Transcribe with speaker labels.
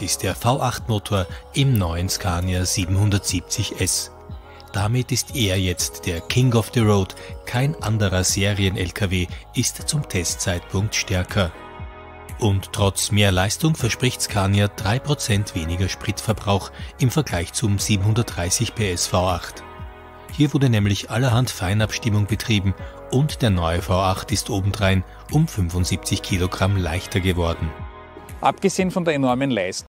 Speaker 1: ist der V8-Motor im neuen Scania 770S. Damit ist er jetzt der King of the Road. Kein anderer Serien-LKW ist zum Testzeitpunkt stärker. Und trotz mehr Leistung verspricht Scania 3% weniger Spritverbrauch im Vergleich zum 730 PS V8. Hier wurde nämlich allerhand Feinabstimmung betrieben und der neue V8 ist obendrein um 75 Kilogramm leichter geworden.
Speaker 2: Abgesehen von der enormen Leistung